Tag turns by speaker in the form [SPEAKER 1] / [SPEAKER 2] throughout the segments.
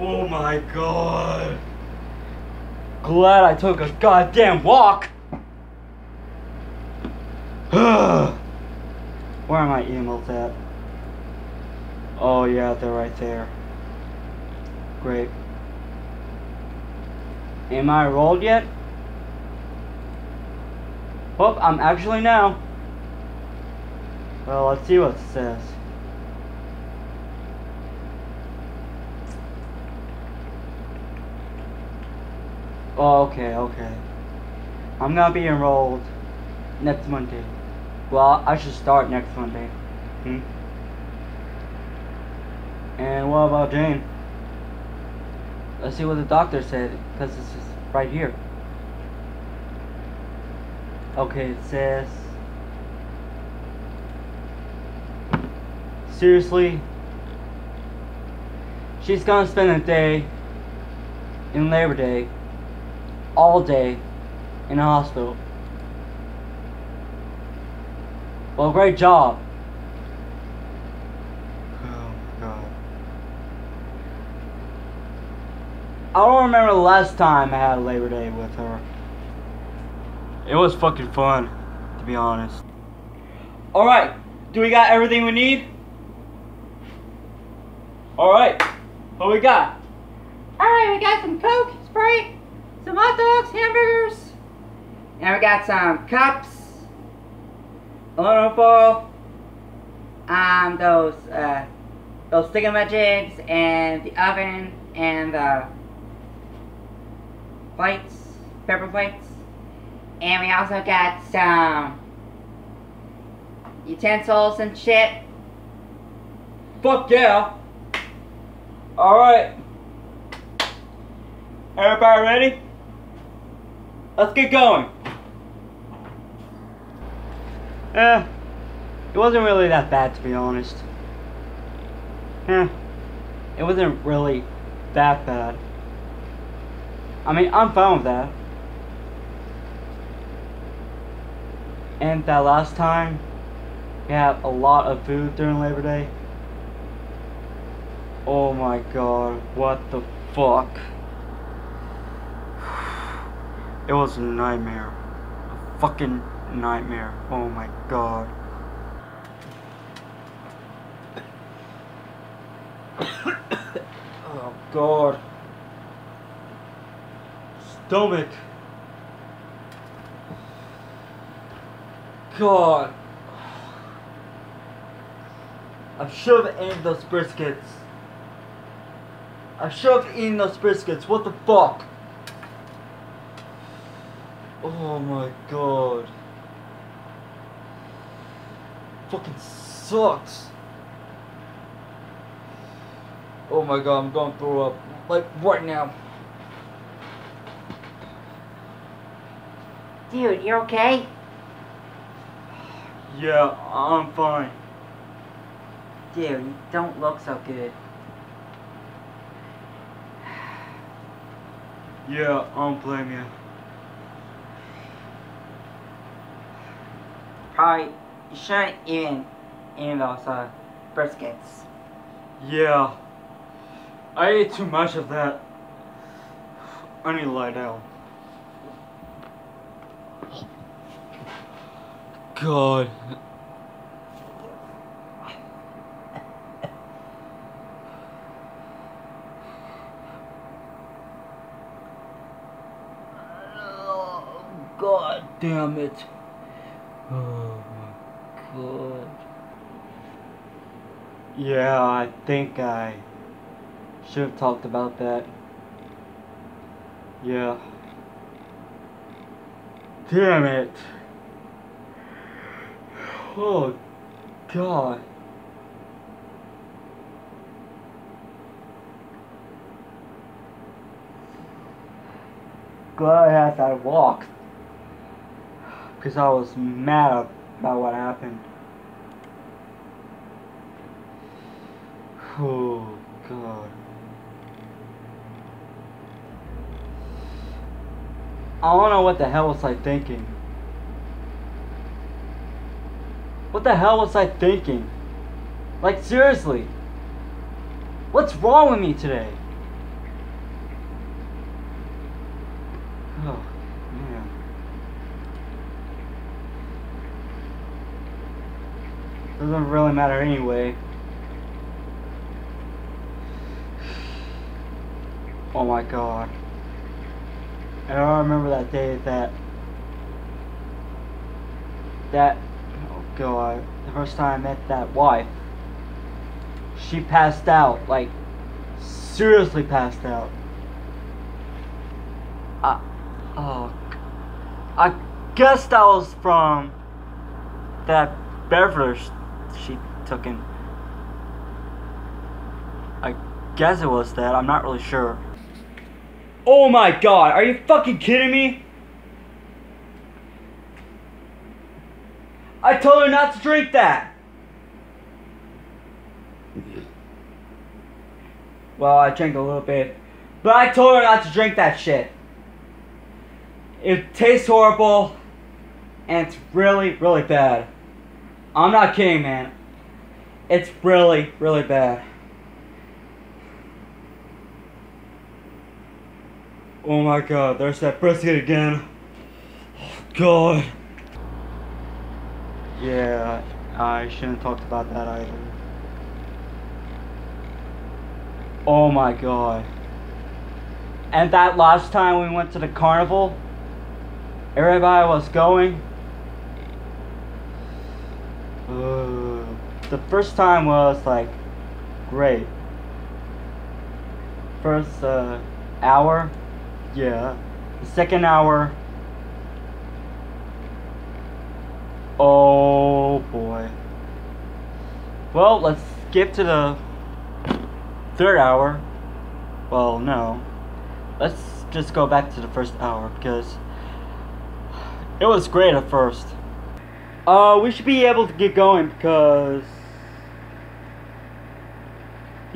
[SPEAKER 1] Oh my god. Glad I took a goddamn walk. Where are my emails at? Oh yeah, they're right there. Great. Am I rolled yet? Oh, I'm actually now. Well, let's see what it says. Okay, okay. I'm gonna be enrolled next Monday. Well, I should start next Monday. Hmm? And what about Jane? Let's see what the doctor said, because this is right here. Okay, it says... Seriously? She's gonna spend a day in Labor Day, all day, in a hospital. Well, great job. Oh my god. I don't remember the last time I had a Labor Day with her. It was fucking fun, to be honest. Alright, do we got everything we need? Alright, what we got?
[SPEAKER 2] Alright, we got some Coke, Sprite, some hot dogs, hamburgers, and we got some cups, foil, um, those, uh, those thingamajigs, and the oven, and the plates, pepper plates. And we also got some utensils and shit.
[SPEAKER 1] Fuck yeah! Alright. Everybody ready? Let's get going. Eh, it wasn't really that bad to be honest. Eh, it wasn't really that bad. I mean, I'm fine with that. And that last time, we had a lot of food during Labor Day. Oh my god, what the fuck? It was a nightmare. A fucking nightmare. Oh my god. oh god. Stomach. God. I should have eaten those briskets. I should have eaten those briskets. What the fuck? Oh my god. Fucking sucks. Oh my god, I'm going to throw up. Like, right now.
[SPEAKER 2] Dude, you're okay?
[SPEAKER 1] Yeah, I'm fine.
[SPEAKER 2] Dude, you don't look so good.
[SPEAKER 1] Yeah, I don't blame you.
[SPEAKER 2] Probably, you shouldn't even eat those uh, briskets.
[SPEAKER 1] Yeah. I ate too much of that. I need to lie down. God. God damn it. Oh my god. Yeah, I think I should have talked about that. Yeah. Damn it. Oh, God. Glad I had that walk. Because I was mad about what happened. Oh, God. I don't know what the hell was I thinking. What the hell was I thinking? Like, seriously. What's wrong with me today? Doesn't really matter anyway. Oh my god. And I remember that day that that oh god the first time I met that wife she passed out like seriously passed out I, oh I guess that was from that beverage she took in I guess it was that I'm not really sure Oh my god, are you fucking kidding me? I told her not to drink that. Well, I drank a little bit. But I told her not to drink that shit. It tastes horrible. And it's really, really bad. I'm not kidding, man. It's really, really bad. Oh my god, there's that brisket again. Oh god. Yeah, I shouldn't have talked about that either. Oh my god. And that last time we went to the carnival, everybody was going. Uh, the first time was like great. First uh, hour yeah. The second hour. Oh boy. Well, let's skip to the third hour. Well, no. Let's just go back to the first hour because it was great at first. Uh, we should be able to get going because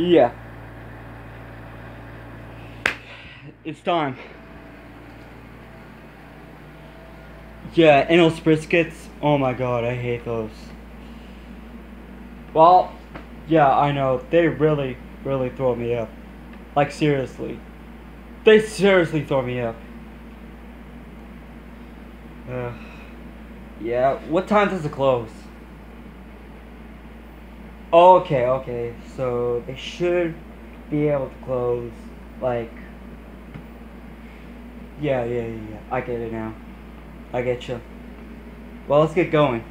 [SPEAKER 1] yeah. It's time. Yeah, and those briskets. Oh my god, I hate those. Well, yeah, I know. They really, really throw me up. Like, seriously. They seriously throw me up. Uh, yeah, what time does it close? Okay, okay, so they should be able to close, like, yeah, yeah, yeah. I get it now. I get you. Well, let's get going.